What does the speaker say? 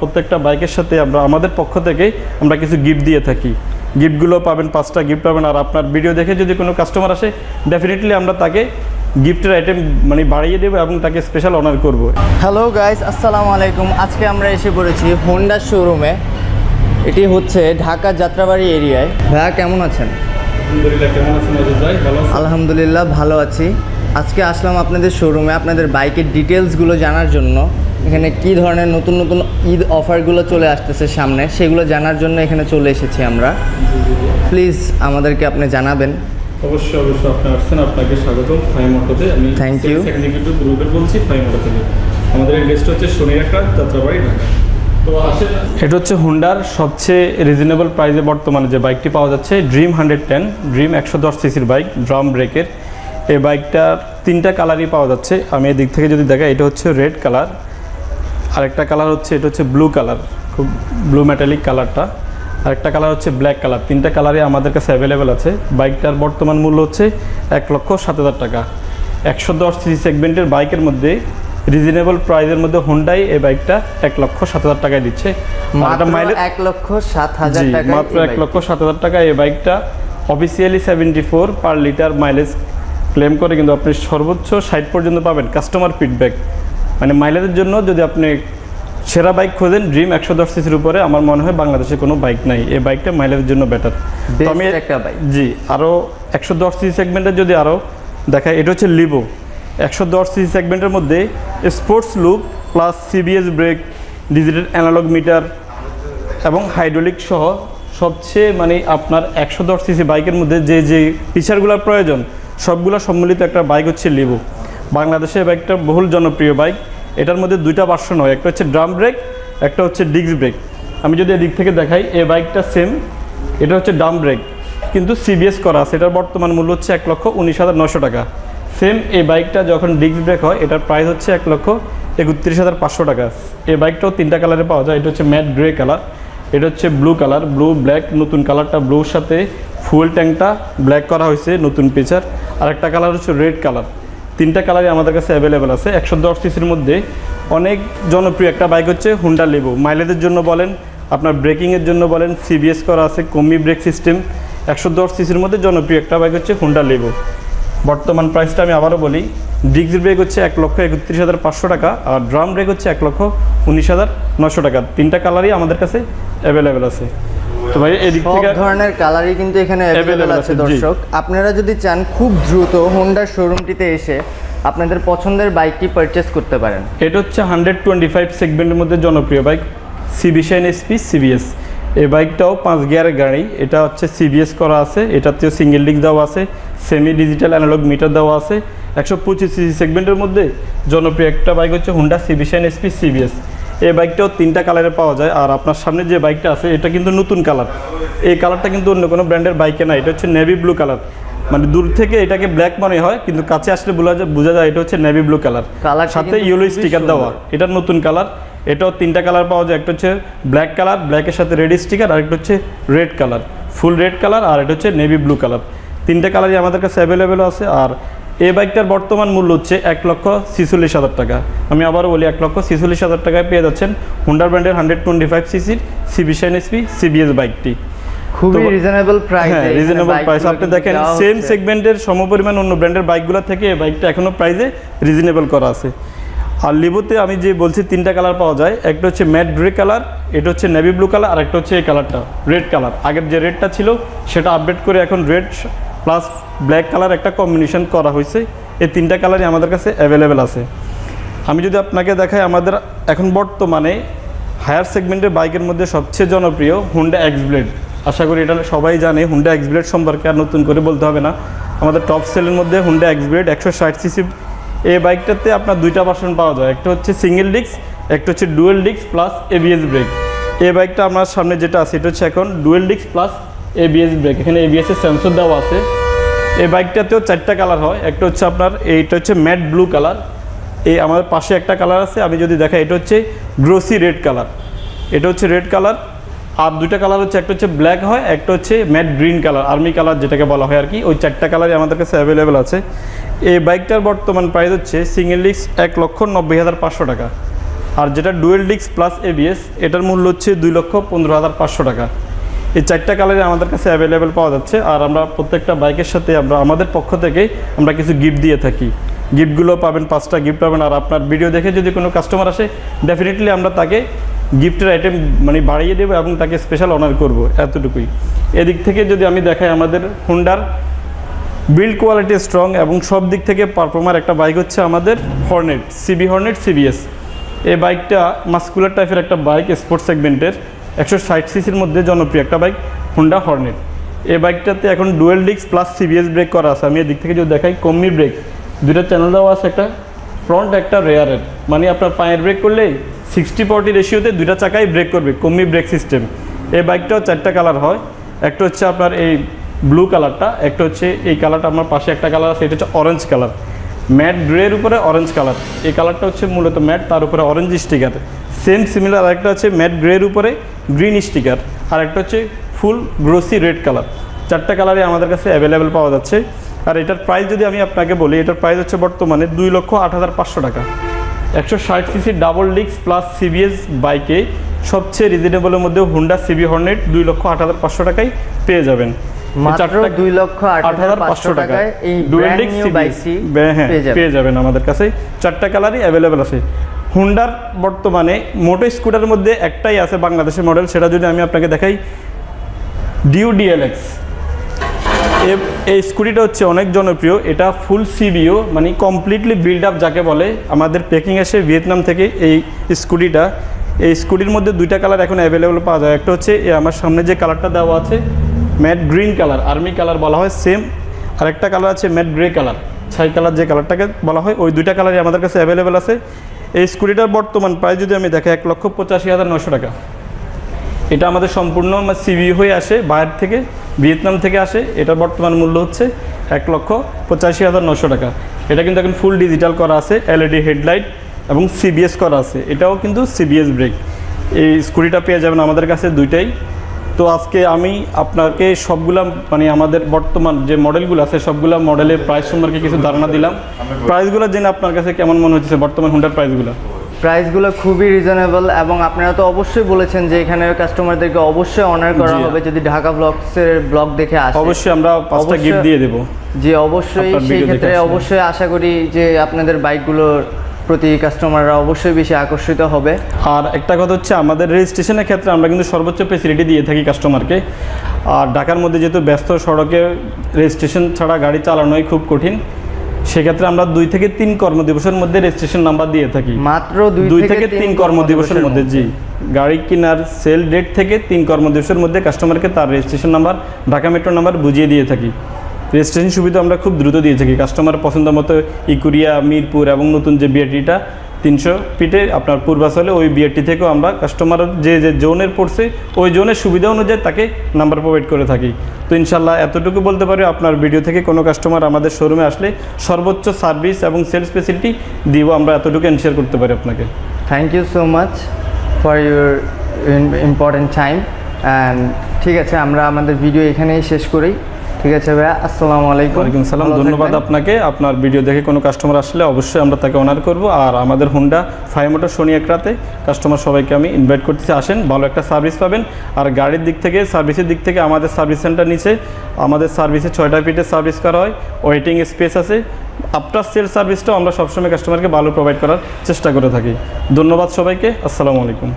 প্রত্যেকটা বাইকের সাথে আমরা আমাদের পক্ষ থেকে আমরা কিছু গিফট দিয়ে থাকি। গিফটগুলো পাবেন পাঁচটা গিফট পাবেন আর আপনার ভিডিও দেখে যদি কোনো কাস্টমার আসে ডেফিনেটলি আমরা তাকে গিফটের আইটেম মানে বাড়িয়ে দেবো এবং তাকে স্পেশাল অনার করব। হ্যালো গাইস আসসালামু আলাইকুম। আজকে আমরা এসে পড়েছি হোন্ডা শোরুমে এটি হচ্ছে ঢাকা যাত্রাবাড়ি এরিয়ায়। ভাইয়া কেমন আছেন? আলহামদুলিল্লাহ কেমন আছেন অজিত ভাই? ভালো আলহামদুলিল্লাহ ভালো আছি। আজকে আসলাম আপনাদের শোরুমে আপনাদের বাইকের ডিটেলসগুলো জানার জন্য। এখানে কি ধরনের নতুন নতুন ঈদ অফারগুলো চলে আসতেছে সামনে সেগুলো জানার জন্য এখানে চলে এসেছি আমরা। প্লিজ আমাদেরকে আপনি জানাবেন। অবশ্যই অবশ্যই আপনি আসছেন আপনাকে অটোতে আমি you. এক্সিকিউটিভ গ্রুপের বলছি থেকে। আমাদের এড্রেসটা হচ্ছে শনিরাখড়া যাত্রাবাড়ি ঢাকা। তো এটা হচ্ছে হুন্ডার সবচেয়ে রিজনেবল প্রাইসে বর্তমানে যে বাইকটি পাওয়া যাচ্ছে ড্রিম হান্ড্রেড টেন ড্রিম একশো দশ সিসির বাইক ড্রাম ব্রেকের এই বাইকটার তিনটা কালারই পাওয়া যাচ্ছে। আমি এদিক থেকে যদি দেখাই এটা হচ্ছে রেড কালার আরেকটা কালার হচ্ছে এটা হচ্ছে ব্লু কালার খুব ব্লু মেটালিক কালারটা আরেকটা কালার হচ্ছে ব্ল্যাক কালার তিনটা কালারই আমাদের কাছে অ্যাভেলেবেল আছে। বাইকটার বর্তমান মূল্য হচ্ছে এক লক্ষ সাত হাজার টাকা। একশো দশ সিসি সেগমেন্টের বাইকের মধ্যে রিজনেবল প্রাইসের মধ্যে হোন্ডাই এই বাইকটা এক লক্ষ সাত হাজার টাকায় দিচ্ছে। এক লক্ষ সাত হাজার মাত্র এক লক্ষ সাত হাজার টাকা এই বাইকটা। Officially seventy four per litre mileage claim করে কিন্তু আপনি সর্বোচ্চ ষাট পর্যন্ত পাবেন। কাস্টমার ফিডব্যাক মানে মাইলেজের জন্য যদি আপনি সেরা বাইক খোঁজেন ড্রিম একশো দশ সিসির উপরে আমার মনে হয় বাংলাদেশে কোনো বাইক নাই। এই বাইকটা মাইলেজের জন্য বেটার Best একটা bike। জি আরও একশো দশ সিসি সেগমেন্টের যদি আরও দেখায় এটা হচ্ছে লিভো একশো দশ সিসি সেগমেন্টের মধ্যে sports look plus CBS brake digital analogue meter এবং হাইড্রোলিক সহ সবচেয়ে মানে আপনার একশো দশ সিসি বাইকের মধ্যে যে যে ফিচারগুলোর প্রয়োজন সবগুলো সম্মিলিত একটা বাইক হচ্ছে লিভো বাংলাদেশে এই বাইকটা বহুল জনপ্রিয় বাইক। এটার মধ্যে দুইটা ভার্সন হয়। একটা হচ্ছে ড্রাম ব্রেক একটা হচ্ছে ডিস্ক ব্রেক আমি যদি এদিক থেকে দেখাই, এই বাইকটা সেম এটা হচ্ছে ডাম ব্রেক কিন্তু সিবিএস করা আছে। এটার বর্তমান মূল্য হচ্ছে এক লক্ষ উনিশ হাজার নশো টাকা। সেম এই বাইকটা যখন ডিস্ক ব্রেক হয়, এটার প্রাইস হচ্ছে এক লক্ষ একত্রিশ হাজার পাঁচশো টাকা। এই বাইকটাও তিনটা কালারে পাওয়া যায়। এটা হচ্ছে ম্যাট গ্রে কালার এটা হচ্ছে ব্লু কালার ব্লু ব্ল্যাক নতুন কালারটা ব্লুর সাথে ফুয়েল ট্যাঙ্কটা ব্ল্যাক করা হয়েছে, নতুন পিচার আর একটা কালার হচ্ছে রেড কালার তিনটা কালারই আমাদের কাছে অ্যাভেলেবেল আছে। একশো দশ সিসির মধ্যে অনেক জনপ্রিয় একটা বাইক হচ্ছে হুন্ডা লেবু মাইলেজের জন্য বলেন, আপনার ব্রেকিংয়ের জন্য বলেন সিবিএস করা আছে, কমি ব্রেক সিস্টেম একশো দশ সিসির মধ্যে জনপ্রিয় একটা বাইক হচ্ছে হুন্ডা লেবু বর্তমান প্রাইসটা আমি আবারও বলি ডিস্ক ব্রেক হচ্ছে এক লক্ষ একত্রিশ হাজার পাঁচশো টাকা আর ড্রাম ব্রেক হচ্ছে এক লক্ষ উনিশ হাজার নশো টাকা। তিনটা কালারই আমাদের কাছে অ্যাভেলেবেল আছে। তো ভাই এদিক থেকে ধরনের কালারই কিন্তু এখানে অ্যাভেলেবল আছে আছে, দর্শক। আপনারা যদি চান খুব দ্রুত হোন্ডার শোরুমটিতে এসে আপনাদের পছন্দের বাইকটি পারচেস করতে পারেন। এটা হচ্ছে হান্ড্রেড টোয়েন্টি ফাইভ সেগমেন্টের মধ্যে জনপ্রিয় বাইক সিবিশাইন এসপি সিবিএস এই বাইকটাও পাঁচ গিয়ারের গাড়ি এটা হচ্ছে সিবিএস করা আছে এটাতেও সিঙ্গেল ডিস্ক দেওয়া আছে সেমি ডিজিটাল অ্যানালগ মিটার দেওয়া আছে। একশো পঁচিশ সিসি সেগমেন্টের মধ্যে জনপ্রিয় একটা বাইক হচ্ছে হুন্ডা সিবিশাইন এসপি সিবিএস এই বাইকটাও তিনটা কালারে পাওয়া যায়। আর আপনার সামনে যে বাইকটা আছে এটা কিন্তু নতুন কালার। এই কালারটা কিন্তু অন্য কোনো ব্র্যান্ডের বাইকে না এটা হচ্ছে নেভি ব্লু কালার। মানে দূর থেকে এটাকে ব্ল্যাক মনে হয় কিন্তু কাছে আসলে বোঝা যায় বোঝা যায় এটা হচ্ছে নেভি ব্লু কালার। কালার সাথে ইয়েলো স্টিকার দেওয়া। এটা নতুন কালার। এটাও তিনটা কালার পাওয়া যায় একটা হচ্ছে ব্ল্যাক কালার ব্ল্যাকের সাথে রেড স্টিকার আর একটা হচ্ছে red colour. Full red colour আর এটা হচ্ছে নেভি ব্লু কালার। তিনটা কালারই আমাদের কাছে অ্যাভেলেবেল আছে আর এই বাইকটার বর্তমান মূল্য হচ্ছে এক লক্ষ ছিচল্লিশ হাজার টাকা। আমি আবারও বলি এক লক্ষ ছিচল্লিশ হাজার টাকায় পেয়ে যাচ্ছেন হুন্ডার ব্র্যান্ডের হান্ড্রেড টোয়েন্টি ফাইভ সিসির সিবিশাইন এসপি সিবিএস বাইকটি। খুবই রিজনেবল প্রাইস হ্যাঁ রিজনেবল প্রাইস আপনি দেখেন সেম সেগমেন্টের সমপরিমাণ অন্য ব্র্যান্ডের বাইকগুলো থেকে এই বাইকটা এখনও প্রাইসে রিজনেবল করা আছে। আর লিবুতে আমি যে বলছি তিনটা কালার পাওয়া যায়। একটা হচ্ছে ম্যাট গ্রে কালার এটা হচ্ছে নেভি ব্লু কালার আর একটা হচ্ছে এই কালারটা রেড কালার আগের যে রেডটা ছিল সেটা আপডেট করে এখন রেড প্লাস ব্ল্যাক কালার একটা কম্বিনেশন করা হয়েছে। এই তিনটা কালারই আমাদের কাছে অ্যাভেলেবেল আছে। আমি যদি আপনাকে দেখাই আমাদের এখন বর্তমানে হায়ার সেগমেন্টের বাইকের মধ্যে সবচেয়ে জনপ্রিয় হুন্ডা এক্স ব্লেড আশা করি এটা সবাই জানে হুন্ডা এক্স ব্লেড সম্পর্কে আর নতুন করে বলতে হবে না। আমাদের টপ সেলের মধ্যে হুন্ডা এক্স ব্লেড একশো ষাট সিসি এই বাইকটাতে আপনার দুইটা ভার্সন পাওয়া যায়, একটা হচ্ছে সিঙ্গেল ডিস্ক একটা হচ্ছে dual disc plus ABS brake এই বাইকটা আমার সামনে যেটা আছে, এটা হচ্ছে এখন dual disc plus ABS brake এখানে এবিএস এর সেন্সর দেওয়া আছে। এই বাইকটাতেও চারটা কালার হয়। একটা হচ্ছে আপনার, এইটা হচ্ছে ম্যাট ব্লু কালার এই আমাদের পাশে একটা কালার আছে। আমি যদি দেখাই, এটা হচ্ছে গ্রোসি রেড কালার এটা হচ্ছে রেড কালার আর দুইটা কালার হচ্ছে, একটা হচ্ছে ব্ল্যাক হয়, একটা হচ্ছে matte green colour army colour যেটাকে বলা হয় আর কি। ওই চারটা কালারই আমাদের কাছে অ্যাভেলেবেল আছে। এই বাইকটার বর্তমান প্রাইস হচ্ছে সিঙ্গেল ডিস্ক এক লক্ষ নব্বই হাজার পাঁচশো টাকা। আর যেটা ডুয়েল ডিক্স প্লাস এবিএস এটার মূল্য হচ্ছে দুই লক্ষ পনেরো হাজার পাঁচশো টাকা। এই চারটা কালারে আমাদের কাছে অ্যাভেলেবেল পাওয়া যাচ্ছে। আর আমরা প্রত্যেকটা বাইকের সাথে আমরা, আমাদের পক্ষ থেকে আমরা কিছু গিফট দিয়ে থাকি। গিফটগুলো পাবেন, পাঁচটা গিফট পাবেন। আর আপনার ভিডিও দেখে যদি কোনো কাস্টমার আসে ডেফিনেটলি আমরা তাকে গিফটের আইটেম মানে বাড়িয়ে দেবো এবং তাকে স্পেশাল অনার করব এতটুকুই। এদিক থেকে যদি আমি দেখাই, আমাদের হুন্ডার বিল্ড কোয়ালিটি স্ট্রং এবং সব দিক থেকে পারফর্মার একটা বাইক হচ্ছে আমাদের হর্নেট সিবি হর্নেট সিবিএস এই বাইকটা মাস্কুলার টাইপের একটা বাইক স্পোর্টস সেগমেন্টের একশো ষাট সিসির মধ্যে জনপ্রিয় একটা বাইক হুন্ডা হর্নেট এই বাইকটাতে এখন ডুয়েল ডিক্স প্লাস সিবিএস ব্রেক করা আছে। আমি এদিক থেকে যদি দেখাই, কম্মি ব্রেক দুইটা চ্যানেল দেওয়া আছে একটা ফ্রন্ট একটা রেয়ারের মানে আপনার পায়ের ব্রেক করলে সিক্সটি ফর্টি রেশিওতে দুইটা চাকাই ব্রেক করবে, কম্মি ব্রেক সিস্টেম এই বাইকটাও চারটা কালার হয়। একটা হচ্ছে আপনার এই ব্লু কালারটা একটা হচ্ছে এই কালারটা আমার পাশে একটা কালার আছে, এটা হচ্ছে অরেঞ্জ কালার ম্যাট গ্রের উপরে অরেঞ্জ কালার এই কালারটা হচ্ছে মূলত ম্যাট, তার উপরে অরেঞ্জ স্টিকার সেম সিমিলার আরেকটা হচ্ছে ম্যাট গ্রের উপরে গ্রিন স্টিকার আর একটা হচ্ছে ফুল গ্রোসি রেড কালার চারটা কালারই আমাদের কাছে অ্যাভেলেবেল পাওয়া যাচ্ছে। আর এটার প্রাইস যদি আমি আপনাকে বলি, এটার প্রাইস হচ্ছে বর্তমানে দুই লক্ষ আট হাজার পাঁচশো টাকা। একশো ষাট সিসি ডাবল ডিক্স প্লাস সিবিএস বাইকে সবচেয়ে রিজনেবলের মধ্যে হুন্ডা সিবি হর্নেট দুই লক্ষ আট হাজার পাঁচশো টাকায় পেয়ে যাবেন। মাত্র চারটা- দুই লক্ষ আট হাজার পাঁচশো টাকায় এই নিউ CBS বাইকটি পেয়ে যাবেন। আমাদের কাছে। চারটা কালারই অ্যাভেলেবেল আছে। হুন্ডার বর্তমানে মোটো স্কুটারের মধ্যে একটাই আছে বাংলাদেশের মডেল সেটা যদি আমি আপনাকে দেখাই ডিউ ডিএলএক্স এই স্কুটিটা হচ্ছে অনেক জনপ্রিয়। এটা ফুল সিবিও মানে কমপ্লিটলি বিল্ড আপ যাকে বলে। আমাদের পেকিং এসে ভিয়েতনাম থেকে এই স্কুটিটা এই স্কুটির মধ্যে দুইটা কালার এখন অ্যাভেলেবল পাওয়া যায়। একটা হচ্ছে আমার সামনে যে কালারটা দেওয়া আছে matte green colour, army colour বলা হয়, সেম। আরেকটা কালার আছে ম্যাট গ্রে কালার। ছাই কালার যে কালারটাকে বলা হয়, ওই দুইটা কালারই আমাদের কাছে অ্যাভেলেবেল আছে। এই স্কুটিটার বর্তমান প্রাইস যদি আমি দেখাই এক লক্ষ পঁচাশি হাজার নশো টাকা। এটা আমাদের সম্পূর্ণ আমার সিবি হয়ে আসে, বাইরে থেকে, ভিয়েতনাম থেকে আসে। এটার বর্তমান মূল্য হচ্ছে এক লক্ষ পঁচাশি হাজার নশো টাকা। এটা কিন্তু এখন ফুল ডিজিটাল করা আছে এলইডি হেডলাইট এবং সিবিএস করা আছে। এটাও কিন্তু সিবিএস ব্রেক এই স্কুটিটা পেয়ে যাবেন আমাদের কাছে দুইটাই। তো আজকে আমি আপনাকে সবগুলা মানে আমাদের বর্তমান যে মডেলগুলো আছে সবগুলা মডেলের প্রাইস সম্পর্কে কিছু ধারণা দিলাম। প্রাইসগুলো জেনে আপনার কাছে কেমন মনে হচ্ছে বর্তমান হুন্ডার প্রাইসগুলো প্রাইসগুলো খুবই রিজনেবল এবং আপনারা তো অবশ্যই বলেছেন যে এখানে কাস্টমারদেরকে অবশ্যই অনার করা হবে যদি ঢাকা ব্লগসের ব্লগ দেখে আসে। অবশ্যই আমরা পাঁচটা গিফট দিয়ে দেবো। যে অবশ্যই সেই ক্ষেত্রে অবশ্যই আশা করি যে আপনাদের বাইকগুলোর প্রতি কাস্টমাররা অবশ্যই বেশি আকর্ষিত হবে। আর একটা কথা হচ্ছে আমাদের রেজিস্ট্রেশনের ক্ষেত্রে আমরা কিন্তু সর্বোচ্চ ফেসিলিটি দিয়ে থাকি কাস্টমারকে আর ঢাকার মধ্যে যেহেতু ব্যস্ত সড়কে রেজিস্ট্রেশন ছাড়া গাড়ি চালানোই খুব কঠিন সেক্ষেত্রে আমরা দুই থেকে তিন কর্মদিবসের মধ্যে রেজিস্ট্রেশন নাম্বার দিয়ে থাকি। মাত্র দুই থেকে তিন কর্মদিবসের মধ্যে জি। গাড়ি কেনার সেল ডেট থেকে তিন কর্মদিবসের মধ্যে কাস্টমারকে তার registration number Dhaka metro number বুঝিয়ে দিয়ে থাকি। রেজিস্ট্রেশন সুবিধা আমরা খুব দ্রুত দিয়ে থাকি কাস্টমার পছন্দ মতো ইকুরিয়া, মিরপুর এবং নতুন যে বিআরটিটা তিনশো ফিটে আপনার পূর্বাচলে, ওই বিআরটি থেকেও আমরা কাস্টমার যে যে জোনের পড়ছে, ওই জোনের সুবিধা অনুযায়ী তাকে নাম্বার প্রোভাইড করে থাকি। তো ইনশাল্লাহ এতটুকু বলতে পারি, আপনার ভিডিও থেকে কোনো কাস্টমার আমাদের শোরুমে আসলে সর্বোচ্চ সার্ভিস এবং সেলস ফেসিলিটি দিব আমরা এতটুকু এনশিয়ার করতে পারি আপনাকে। Thank you so much for your important time and ঠিক আছে, আমরা আমাদের ভিডিও এখানেই শেষ করি। ঠিক আছে ভাইয়া আসসালামু আলাইকুম। ওয়ালাইকুম সালাম। ধন্যবাদ আপনাকে। আপনার ভিডিও দেখে কোনো কাস্টমার আসলে অবশ্যই আমরা তাকে অনার করব। আর আমাদের হুন্ডা ফাইভ মোটর শনি একরাতে কাস্টমার সবাইকে আমি ইনভাইট করতেছি। আসেন ভালো একটা সার্ভিস পাবেন। আর গাড়ির দিক থেকে সার্ভিসের দিক থেকে আমাদের সার্ভিস সেন্টার নিচে আমাদের সার্ভিসে ছয়টা ফিটের সার্ভিস করা হয়। ওয়েটিং স্পেস আছে। আফটার সেল সার্ভিসটাও আমরা সবসময় কাস্টমারকে ভালো প্রোভাইড করার চেষ্টা করে থাকি। ধন্যবাদ সবাইকে। আসসালামু আলাইকুম।